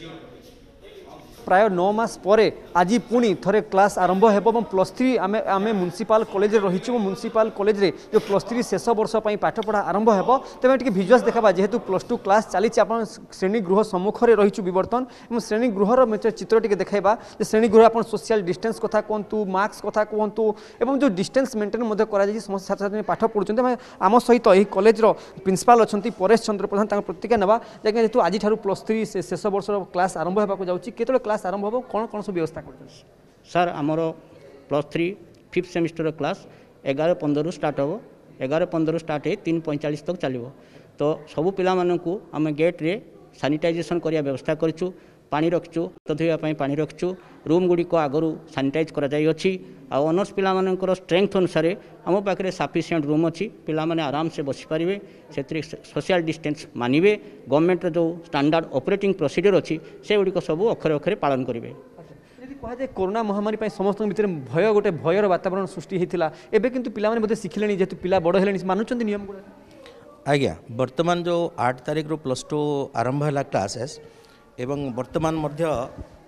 Gracias. প্রায় ন মাস পরে আজ পুঁ থরে ক্লাস আরম্ভ হব এবং প্লস থ্রি আমি আমি মুনিসিপাল কলেজে এবং মুনিসিপাল কলেজে যে প্লস থ্রি শেষ বর্ষ পাঠপড়া আরম্ভ হব তেমন টিকি ভিজুয়াস দেখা যেহেতু প্লস টু ক্লাস চালছে আপনার শ্রেণীগৃহ সম্মুখে রয়েছু বিবর্তন এবং শ্রেণীগৃহর চিত্র টিকি দেখাইবা যে শ্রেণীগৃহ আপনার সোশিয়াল ডিষ্টান্স কথা কুহতু মাস্ক কথা কুহতু এবং যে ডিষ্টান্স মেন্টেন করা যাই সমস্ত ছাত্রছাত্রী পাঠ পড়ুছেন আম সহিত এই কলেজর প্রিন্সিপাল অনেক পরেশ চন্দ্র প্রধান তাঁর প্রতিক্রিয়া নেওয়া যেহেতু আজ ঠার প্লস থ্রি শেষ বর্ষর ক্লাস আরম্ভ হওয়া যাচ্ছে কেতবে ক্লাস ক্লাস আরম্ভ হব কোণ কোণ সব ব্যবস্থা করছেন ସାର୍ ଆମର plus three fifth semester class ଏଗାର ପନ୍ଦରରୁ ଷ୍ଟାର୍ଟ ହେବ ଏଗାର ପନ୍ଦରରୁ ଷ୍ଟାର୍ଟ ହେଇ ତିନି ପଇଁଚାଳିଶ ତକ ଚାଲିବ ତ ସବୁ ପିଲାମାନଙ୍କୁ ଆମେ ଗେଟ୍ରେ ସାନିଟାଇଜେସନ୍ କରିବା ବ୍ୟବସ୍ଥା କରିଛୁ ପାଣି ରଖିଛୁ ହାତ ଧୋଇବା ପାଇଁ ପାଣି ରଖିଛୁ ରୁମ୍ ଗୁଡ଼ିକ ଆଗରୁ ସାନିଟାଇଜ୍ କରାଯାଇଅଛି ଆଉ ଅନର୍ସ ପିଲାମାନଙ୍କର ଷ୍ଟ୍ରେଙ୍ଗଥ୍ ଅନୁସାରେ ଆମ ପାଖରେ ସାଫିସିଏଣ୍ଟ ରୁମ୍ ଅଛି ପିଲାମାନେ ଆରାମସେ ବସିପାରିବେ ସେଥିରେ ସୋସିଆଲ ଡିଷ୍ଟାନ୍ସ ମାନିବେ ଗଭର୍ଣ୍ଣମେଣ୍ଟର ଯେଉଁ ଷ୍ଟାଣ୍ଡାର୍ଡ଼ ଅପରେଟିଂ ପ୍ରୋସିଡ଼ିଓର ଅଛି ସେଗୁଡ଼ିକ ସବୁ ଅକ୍ଷରେ ଅକ୍ଷରେ ପାଳନ କରିବେ ଯଦି କୁହାଯାଏ କରୋନା ମହାମାରୀ ପାଇଁ ସମସ୍ତଙ୍କ ଭିତରେ ଭୟ ଗୋଟେ ଭୟର ବାତାବରଣ ସୃଷ୍ଟି ହେଇଥିଲା ଏବେ କିନ୍ତୁ ପିଲାମାନେ ମଧ୍ୟ ଶିଖିଲେଣି ଯେହେତୁ ପିଲା ବଡ଼ ହେଲେଣି ମାନୁଛନ୍ତି ନିୟମ ଆଜ୍ଞା ବର୍ତ୍ତମାନ ଯେଉଁ ଆଠ ତାରିଖରୁ ପ୍ଲସ୍ ଟୁ ଆରମ୍ଭ ହେଲା କ୍ଲାସେସ୍ ଏବଂ ବର୍ତ୍ତମାନ ମଧ୍ୟ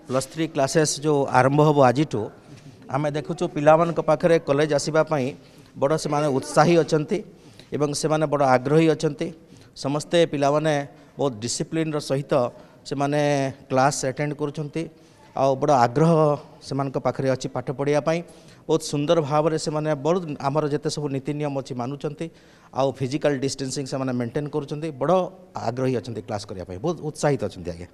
ପ୍ଲସ୍ ଥ୍ରୀ କ୍ଲାସେସ୍ ଯେଉଁ ଆରମ୍ଭ ହେବ ଆଜିଠୁ ଆମେ ଦେଖୁଛୁ ପିଲାମାନଙ୍କ ପାଖରେ କଲେଜ ଆସିବା ପାଇଁ ବଡ଼ ସେମାନେ ଉତ୍ସାହୀ ଅଛନ୍ତି ଏବଂ ସେମାନେ ବଡ଼ ଆଗ୍ରହୀ ଅଛନ୍ତି ସମସ୍ତେ ପିଲାମାନେ ବହୁତ ଡିସିପ୍ଲିନ୍ର ସହିତ ସେମାନେ କ୍ଲାସ୍ ଆଟେଣ୍ଡ କରୁଛନ୍ତି ଆଉ ବଡ଼ ଆଗ୍ରହ ସେମାନଙ୍କ ପାଖରେ ଅଛି ପାଠ ପଢ଼ିବା ପାଇଁ ବହୁତ ସୁନ୍ଦର ଭାବରେ ସେମାନେ ବହୁତ ଆମର ଯେତେ ସବୁ ନୀତି ନିୟମ ଅଛି ମାନୁଛନ୍ତି ଆଉ ଫିଜିକାଲ୍ ଡିଷ୍ଟାନ୍ସିଂ ସେମାନେ ମେଣ୍ଟେନ୍ କରୁଛନ୍ତି ବଡ଼ ଆଗ୍ରହୀ ଅଛନ୍ତି କ୍ଲାସ୍ କରିବା ପାଇଁ ବହୁତ ଉତ୍ସାହିତ ଅଛନ୍ତି ଆଜ୍ଞା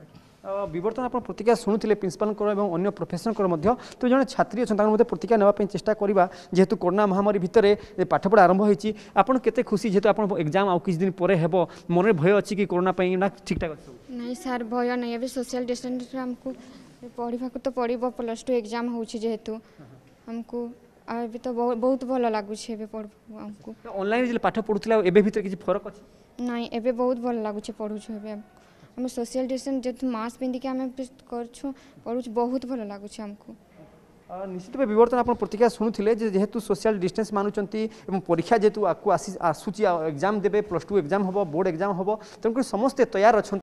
বিবর্তন আপনার প্রতিক্রিয়া শুণুলে প্রিন্সিপালঙ্কর এবং অন্য প্রফেসরঙ্কর মধ্যে তো জনে ছাত্রী অনেক তাঁর মধ্যে প্রতিক্রিয়া নেওয়া চেষ্টা করা যেহেতু করোনা মহামারী ভিতরে পাঠপড়া আরম্ভ হয়েছি আপনার কত খুশি যেহেতু আপনার এক্সাম আউ কিছু দিন পরে হব মনে ভয় অছি করোনা না ঠিকঠাক আছে নাই স্যার ভয় নাই এবার সোশিয়াল ডিস্টেন্স আমি পড়া তো পড়ব প্লস টু এক্সাম হচ্ছে যেহেতু আমি এবার তো ତ ବହୁତ লাগুছে এবার পড়ব আমি ଅନଲାଇନ୍ରେ ପାଠ ପଢ଼ୁଥିଲା ଏବେ ଭିତରେ କିଛି ଫରକ ଅଛି ନାଇଁ এবার ବହୁତ ଭଲ লাগুছে ପଢ଼ୁଛୁ এবার ଆମେ ସୋସିଆଲ ଡିଷ୍ଟାନ୍ସ ଯେହେତୁ ମାସ୍କ ପିନ୍ଧିକି ଆମେ କରୁଛୁ କରୁଛୁ ବହୁତ ଭଲ ଲାଗୁଛି ଆମକୁ ନିଶ୍ଚିତ ଭାବେ ବିବର୍ତ୍ତନ ଆପଣ ପ୍ରତିକ୍ରିୟା ଶୁଣୁଥିଲେ ଯେ ଯେହେତୁ ସୋସିଆଲ ଡିଷ୍ଟାନ୍ସ ମାନୁଛନ୍ତି ଏବଂ ପରୀକ୍ଷା ଯେହେତୁ ଆକୁ ଆସି ଆସୁଛି ଏକ୍ଜାମ୍ ଦେବେ ପ୍ଲସ୍ ଟୁ ଏକ୍ଜାମ୍ ହେବ ବୋର୍ଡ଼ ଏକ୍ଜାମ୍ ହେବ ତେଣୁକରି ସମସ୍ତେ ତୟାର ଅଛନ୍ତି